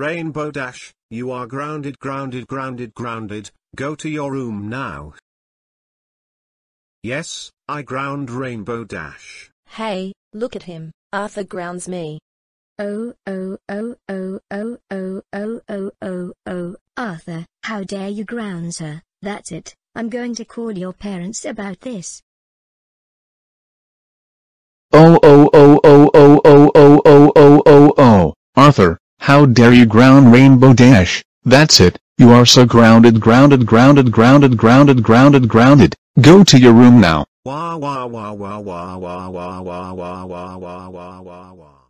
Rainbow Dash, you are grounded grounded grounded grounded, go to your room now. Yes, I ground Rainbow Dash. Hey, look at him, Arthur grounds me. Oh, oh, oh, oh, oh, oh, oh, oh, oh, oh, Arthur, how dare you grounds her, that's it, I'm going to call your parents about this. Oh oh oh oh oh oh oh oh oh oh oh, Arthur, how dare you ground Rainbow Dash, that's it, you are so grounded grounded grounded grounded grounded grounded grounded, go to your room now. Wah wah wah wah wah wah wah wah wah wah wah wah wah wah.